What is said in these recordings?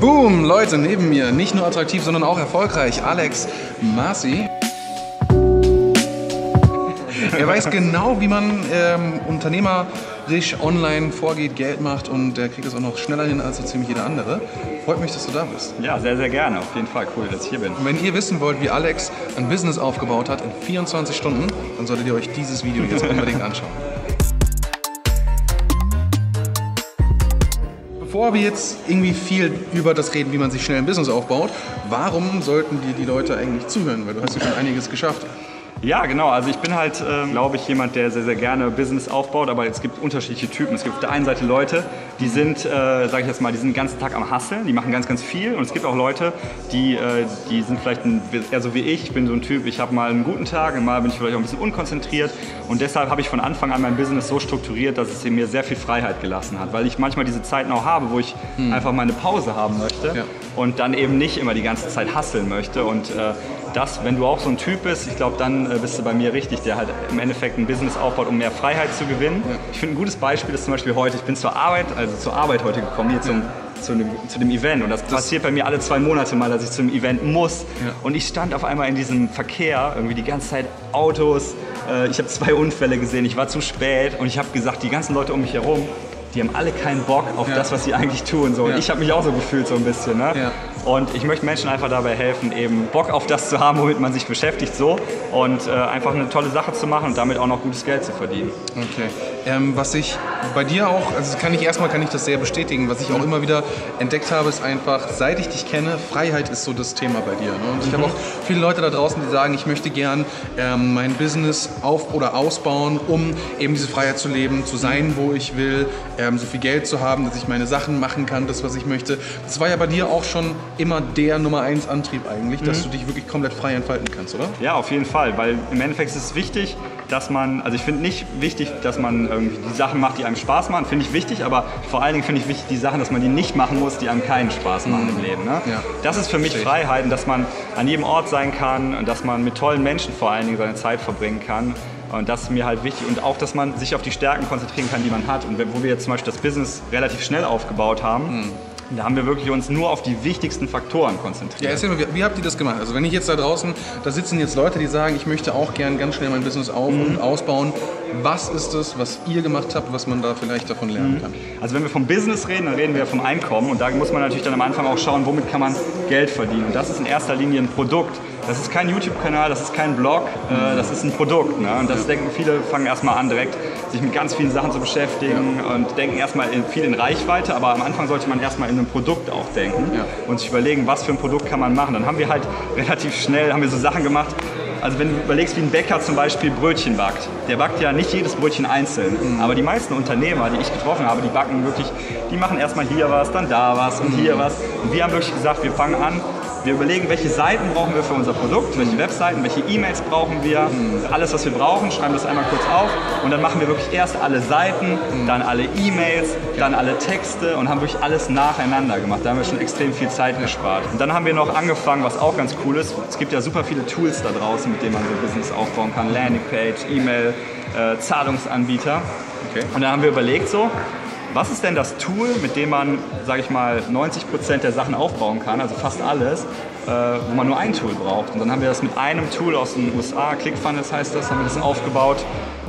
Boom, Leute, neben mir, nicht nur attraktiv, sondern auch erfolgreich, Alex Marci. Er weiß genau, wie man ähm, unternehmerisch online vorgeht, Geld macht und er kriegt es auch noch schneller hin als so ziemlich jeder andere. Freut mich, dass du da bist. Ja, sehr, sehr gerne. Auf jeden Fall cool, dass ich hier bin. Und wenn ihr wissen wollt, wie Alex ein Business aufgebaut hat in 24 Stunden, dann solltet ihr euch dieses Video jetzt unbedingt anschauen. Bevor wir jetzt irgendwie viel über das reden, wie man sich schnell ein Business aufbaut, warum sollten dir die Leute eigentlich zuhören? Weil du hast ja schon einiges geschafft. Ja, genau. Also ich bin halt, äh, glaube ich, jemand, der sehr, sehr gerne Business aufbaut, aber es gibt unterschiedliche Typen. Es gibt auf der einen Seite Leute, die sind, äh, sage ich jetzt mal, die sind den ganzen Tag am Hasseln, die machen ganz, ganz viel. Und es gibt auch Leute, die, äh, die sind vielleicht ein, eher so wie ich. Ich bin so ein Typ, ich habe mal einen guten Tag, mal bin ich vielleicht auch ein bisschen unkonzentriert. Und deshalb habe ich von Anfang an mein Business so strukturiert, dass es mir sehr viel Freiheit gelassen hat. Weil ich manchmal diese Zeiten auch habe, wo ich hm. einfach mal eine Pause haben möchte ja. und dann eben nicht immer die ganze Zeit hasseln möchte. Und äh, das, wenn du auch so ein Typ bist, ich glaube, dann äh, bist du bei mir richtig, der halt im Endeffekt ein Business aufbaut, um mehr Freiheit zu gewinnen. Ja. Ich finde, ein gutes Beispiel ist zum Beispiel heute, ich bin zur Arbeit, also zur Arbeit heute gekommen, hier zum, zu, dem, zu dem Event. Und das, das, passiert bei mir alle zwei Monate mal, dass ich zum Event muss. Ja. Und ich stand auf einmal in diesem Verkehr, irgendwie die ganze Zeit Autos. Äh, ich habe zwei Unfälle gesehen, ich war zu spät und ich habe gesagt, die ganzen Leute um mich herum, die haben alle keinen Bock auf ja. das, was sie eigentlich tun. So. Ja. Ich habe mich auch so gefühlt so ein bisschen. Ne? Ja. Und ich möchte Menschen einfach dabei helfen, eben Bock auf das zu haben, womit man sich beschäftigt, so und äh, einfach eine tolle Sache zu machen und damit auch noch gutes Geld zu verdienen. Okay. Ähm, was ich bei dir auch, also kann ich erstmal kann ich das sehr bestätigen, was ich auch immer wieder entdeckt habe, ist einfach, seit ich dich kenne, Freiheit ist so das Thema bei dir. Ne? Und ich mhm. habe auch viele Leute da draußen, die sagen, ich möchte gern ähm, mein Business auf- oder ausbauen, um eben diese Freiheit zu leben, zu sein, wo ich will, ähm, so viel Geld zu haben, dass ich meine Sachen machen kann, das, was ich möchte. Das war ja bei dir auch schon immer der Nummer eins Antrieb eigentlich, dass mhm. du dich wirklich komplett frei entfalten kannst, oder? Ja, auf jeden Fall, weil im Endeffekt ist es wichtig, dass man, also ich finde nicht wichtig, dass man irgendwie die Sachen macht, die einem Spaß machen, finde ich wichtig, aber vor allen Dingen finde ich wichtig die Sachen, dass man die nicht machen muss, die einem keinen Spaß machen mhm. im Leben. Ne? Ja. Das ist für mich Freiheit und dass man an jedem Ort sein kann und dass man mit tollen Menschen vor allen Dingen seine Zeit verbringen kann. Und das ist mir halt wichtig. Und auch, dass man sich auf die Stärken konzentrieren kann, die man hat. Und wo wir jetzt zum Beispiel das Business relativ schnell aufgebaut haben, mhm da haben wir wirklich uns nur auf die wichtigsten Faktoren konzentriert. Ja, erzähl mal, wie, wie, habt ihr das gemacht? Also wenn ich jetzt da draußen, da sitzen jetzt Leute, die sagen, ich möchte auch gern ganz schnell mein Business auf- mhm. und ausbauen. Was ist es, was ihr gemacht habt, was man da vielleicht davon lernen mhm. kann? Also wenn wir vom Business reden, dann reden wir vom Einkommen und da muss man natürlich dann am Anfang auch schauen, womit kann man Geld verdienen. Und das ist in erster Linie ein Produkt. Das ist kein YouTube-Kanal, das ist kein Blog, äh, das ist ein Produkt. Ne? Und das denken viele, fangen erstmal an, direkt sich mit ganz vielen Sachen zu beschäftigen ja. und denken erstmal viel in Reichweite, aber am Anfang sollte man erstmal in einem Produkt auch denken ja. und sich überlegen, was für ein Produkt kann man machen. Dann haben wir halt relativ schnell haben wir so Sachen gemacht, also wenn du überlegst, wie ein Bäcker zum Beispiel Brötchen backt, der backt ja nicht jedes Brötchen einzeln. Mhm. Aber die meisten Unternehmer, die ich getroffen habe, die backen wirklich, die machen erstmal hier was, dann da was und hier was. Und wir haben wirklich gesagt, wir fangen an, wir überlegen, welche Seiten brauchen wir für unser Produkt, welche Webseiten, welche E-Mails brauchen wir, alles, was wir brauchen, schreiben das einmal kurz auf und dann machen wir wirklich erst alle Seiten, dann alle E-Mails, dann alle Texte und haben wirklich alles nacheinander gemacht. Da haben wir schon extrem viel Zeit gespart. Und dann haben wir noch angefangen, was auch ganz cool ist. Es gibt ja super viele Tools da draußen, mit denen man so ein Business aufbauen kann. Landingpage, E-Mail, äh, Zahlungsanbieter. Okay. Und dann haben wir überlegt so, was ist denn das Tool, mit dem man, sage ich mal, 90% der Sachen aufbauen kann, also fast alles, äh, wo man nur ein Tool braucht? Und dann haben wir das mit einem Tool aus den USA, ClickFunnels heißt das, haben wir das aufgebaut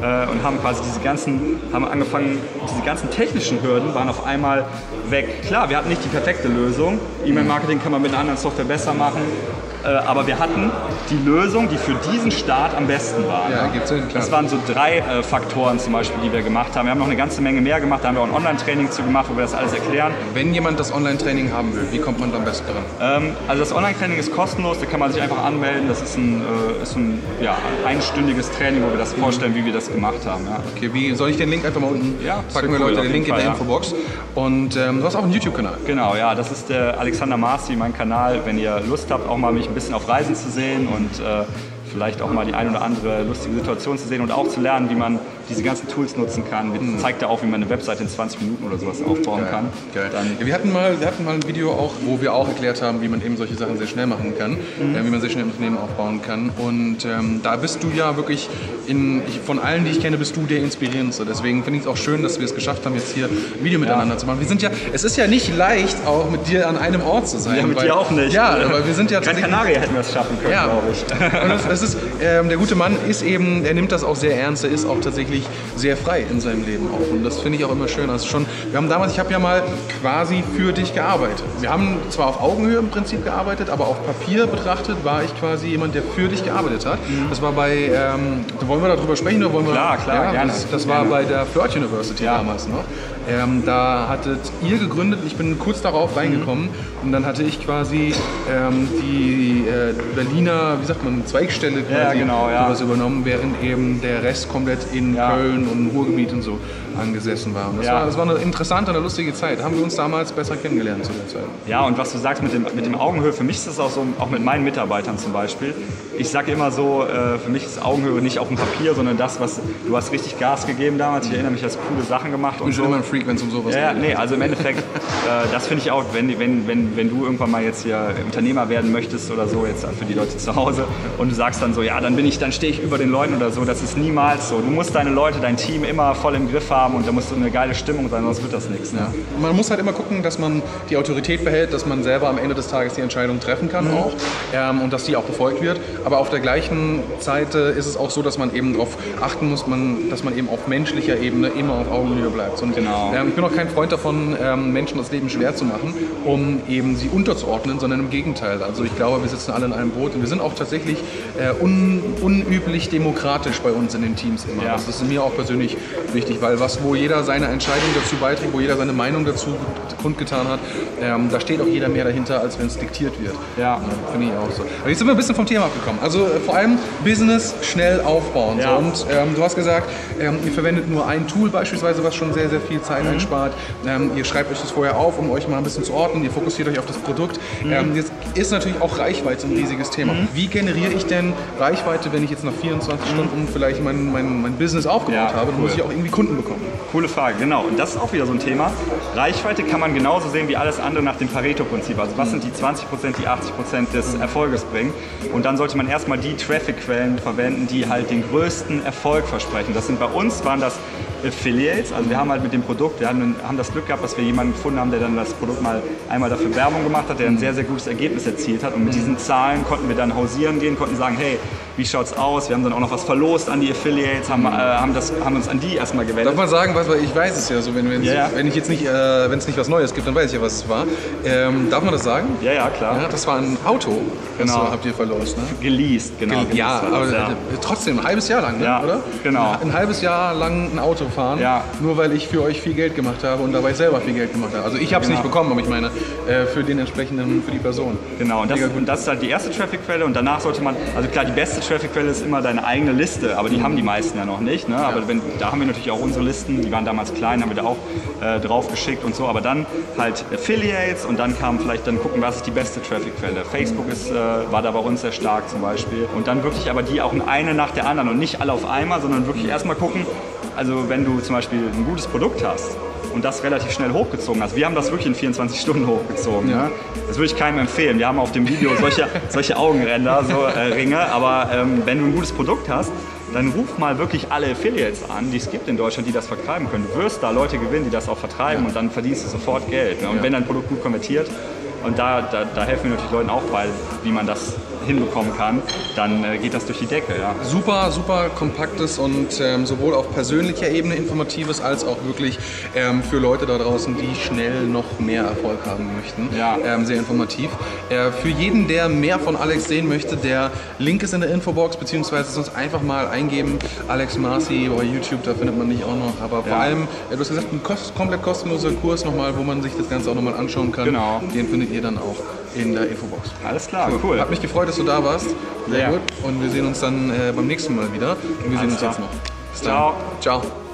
äh, und haben quasi diese ganzen, haben angefangen, diese ganzen technischen Hürden waren auf einmal weg. Klar, wir hatten nicht die perfekte Lösung. E-Mail-Marketing kann man mit einer anderen Software besser machen. Äh, aber wir hatten die Lösung, die für diesen Start am besten war. Ja, gibt's Sinn, klar. Das waren so drei äh, Faktoren zum Beispiel, die wir gemacht haben. Wir haben noch eine ganze Menge mehr gemacht, da haben wir auch ein Online-Training zu gemacht, wo wir das alles erklären. Wenn jemand das Online-Training haben will, wie kommt man da am besten dran? Ähm, also das Online-Training ist kostenlos, da kann man sich einfach anmelden. Das ist ein, äh, ist ein ja, einstündiges Training, wo wir das vorstellen, wie wir das gemacht haben. Ja. Okay, wie soll ich den Link einfach mal unten ja, packen wir cool, Leute den Link Fall, in der Infobox. Und ähm, du hast auch einen YouTube-Kanal. Genau, ja, das ist der Alexander Marci, mein Kanal. Wenn ihr Lust habt, auch mal mich ein bisschen auf Reisen zu sehen und äh, vielleicht auch mal die ein oder andere lustige Situation zu sehen und auch zu lernen, wie man diese ganzen Tools nutzen kann. Mhm. Zeigt er auch, wie man eine Webseite in 20 Minuten oder sowas aufbauen Geil. kann. Geil. Ja, wir, hatten mal, wir hatten mal ein Video auch, wo wir auch erklärt haben, wie man eben solche Sachen sehr schnell machen kann, Mhm. äh, wie man sehr schnell ein Unternehmen aufbauen kann. Und ähm, da bist du ja wirklich, in, ich, von allen, die ich kenne, bist du der Inspirierendste. Deswegen finde ich es auch schön, dass wir es geschafft haben, jetzt hier ein Video miteinander zu machen. Wir sind ja, es ist ja nicht leicht, auch mit dir an einem Ort zu sein. ja, mit weil- dir auch nicht. Ja, aber wir sind ja Gran Canaria hätten wir es schaffen können, Ja. glaube ich. Das, ist, ähm, der gute Mann ist eben, er nimmt das auch sehr ernst, er ist auch tatsächlich sehr frei in seinem Leben auch. Und das finde ich auch immer schön. Also schon, wir haben damals, ich habe ja mal quasi für dich gearbeitet. Wir haben zwar auf Augenhöhe im Prinzip gearbeitet, aber auf Papier betrachtet war ich quasi jemand, der für dich gearbeitet hat. Das war bei, ähm, wollen wir darüber sprechen oder wollen wir? Mhm. Klar, klar, ja, gerne. Das, das war bei der Flirt University Ja. damals noch. Ähm, da hattet ihr gegründet, ich bin kurz darauf reingekommen und dann hatte ich quasi ähm, die äh, Berliner, wie sagt man, Zweigstelle quasi Ja, genau, ja. übernommen, während eben der Rest komplett in Ja. Köln und Ruhrgebiet und so angesessen war. Und das, Ja. war, das war eine interessante, eine lustige Zeit. Haben wir uns damals besser kennengelernt zu der Zeit. Ja, und was du sagst mit dem, mit dem Augenhöhe, für mich ist das auch so, auch mit meinen Mitarbeitern zum Beispiel. Ich sage immer so, äh, für mich ist Augenhöhe nicht auf dem Papier, sondern das, was du hast richtig Gas gegeben damals. Ich erinnere mich, du hast coole Sachen gemacht Ich und bin schon so. immer ein Freak, wenn es um sowas Ja, geht. nee, also im Endeffekt, äh, das finde ich auch, wenn, wenn, wenn, wenn du irgendwann mal jetzt hier Unternehmer werden möchtest oder so, jetzt für die Leute zu Hause, und du sagst dann so, ja, dann bin ich, dann stehe ich über den Leuten oder so, das ist niemals so. Du musst deine Leute, dein Team immer voll im Griff haben und da muss so eine geile Stimmung sein, sonst wird das nichts. Ne? Man muss halt immer gucken, dass man die Autorität behält, dass man selber am Ende des Tages die Entscheidung treffen kann Mhm. auch ähm, und dass die auch befolgt wird. Aber auf der gleichen Seite ist es auch so, dass man eben darauf achten muss, man, dass man eben auf menschlicher Ebene immer auf Augenhöhe bleibt. Und Genau. ähm, ich bin auch kein Freund davon, ähm, Menschen das Leben schwer zu machen, um eben sie unterzuordnen, sondern im Gegenteil. Also ich glaube, wir sitzen alle in einem Boot und wir sind auch tatsächlich äh, un, unüblich demokratisch bei uns in den Teams immer. Ja. Das ist mir auch persönlich wichtig, weil was, wo jeder seine Entscheidung dazu beiträgt, wo jeder seine Meinung dazu kundgetan hat, ähm, da steht auch jeder mehr dahinter, als wenn es diktiert wird. Ja. Finde ich auch so. Aber jetzt sind wir ein bisschen vom Thema abgekommen. Also äh, vor allem Business schnell aufbauen. Ja. So. Und ähm, du hast gesagt, ähm, ihr verwendet nur ein Tool beispielsweise, was schon sehr, sehr viel Zeit Mhm. einspart. Ähm, ihr schreibt euch das vorher auf, um euch mal ein bisschen zu ordnen. Ihr fokussiert euch auf das Produkt. Mhm. Ähm, jetzt ist natürlich auch Reichweite ein riesiges Thema. Wie generiere ich denn Reichweite, wenn ich jetzt nach 24 Stunden vielleicht mein, mein, mein Business aufgebaut Mhm. Ja, habe? Dann cool. muss ich auch irgendwie Kunden bekommen. Coole Frage, genau. Und das ist auch wieder so ein Thema. Reichweite kann man genauso sehen wie alles andere nach dem Pareto-Prinzip. Also was sind die 20%, die 80% des Erfolges bringen? Und dann sollte man erstmal die Traffic-Quellen verwenden, die halt den größten Erfolg versprechen. Das sind bei uns, waren das Affiliates. Also wir haben halt mit dem Produkt, wir haben, haben das Glück gehabt, dass wir jemanden gefunden haben, der dann das Produkt mal einmal dafür Werbung gemacht hat, der ein sehr, sehr gutes Ergebnis erzielt hat. Und mit diesen Zahlen konnten wir dann hausieren gehen, konnten sagen, hey, wie schaut's aus? Wir haben dann auch noch was verlost an die Affiliates, haben, äh, haben, das, haben uns an die erstmal gewendet. Sagen, was, ich weiß es ja so, wenn, wenn, Ja, ja. wenn ich jetzt nicht, äh, wenn es nicht was Neues gibt, dann weiß ich ja, was es war. Ähm, darf man das sagen? Ja, ja, klar. Ja, das war ein Auto, das Genau. habt ihr verlost, ne? Geleast, genau. ja, geleast war aber das, ja. äh, trotzdem ein halbes Jahr lang, ne? Ja, oder? genau. Ein, halbes Jahr lang ein Auto fahren, Ja. nur weil ich für euch viel Geld gemacht habe und dabei selber viel Geld gemacht habe. Also ich habe es Genau. nicht bekommen, aber ich meine äh, für den entsprechenden, für die Person. Genau, und das, und das ist halt die erste Traffic-Quelle und danach sollte man, also klar, die beste Traffic-Quelle ist immer deine eigene Liste, aber die haben die meisten ja noch nicht. Ne? Aber wenn, da haben wir natürlich auch unsere Listen, die waren damals klein, haben wir da auch äh, drauf geschickt und so, aber dann halt Affiliates und dann kam vielleicht, dann gucken, was ist die beste Traffic-Quelle. Facebook ist, äh, war da bei uns sehr stark zum Beispiel und dann wirklich aber die auch eine nach der anderen und nicht alle auf einmal, sondern wirklich erstmal gucken, also wenn du zum Beispiel ein gutes Produkt hast, und das relativ schnell hochgezogen hast. Wir haben das wirklich in 24 Stunden hochgezogen. Ja. Ne? Das würde ich keinem empfehlen. Wir haben auf dem Video solche, solche Augenränder, so äh, Ringe. Aber ähm, wenn du ein gutes Produkt hast, dann ruf mal wirklich alle Affiliates an, die es gibt in Deutschland, die das vertreiben können. Du wirst da Leute gewinnen, die das auch vertreiben und dann verdienst du sofort Geld. Ne? Und wenn dein Produkt gut konvertiert, und da, da, da helfen wir natürlich Leuten auch bei, wie man das hinbekommen kann, dann äh, geht das durch die Decke. Ja. Super, super kompaktes und ähm, sowohl auf persönlicher Ebene informatives als auch wirklich ähm, für Leute da draußen, die schnell noch mehr Erfolg haben möchten. Ja. Ähm, sehr informativ. Äh, für jeden, der mehr von Alex sehen möchte, der Link ist in der Infobox, beziehungsweise sonst einfach mal eingeben, Alex Marcy bei YouTube, da findet man dich auch noch. Aber vor Ja. allem, äh, du hast gesagt, ein kost komplett kostenloser Kurs nochmal, wo man sich das Ganze auch nochmal anschauen kann. Genau. Den findet ihr dann auch in der Infobox. Alles klar, cool. Hat mich gefreut, dass du da warst. Sehr Ja. gut. Und wir sehen uns dann äh, beim nächsten Mal wieder. Und wir Alles sehen uns klar. jetzt noch. Bis Ciao. dann. Ciao.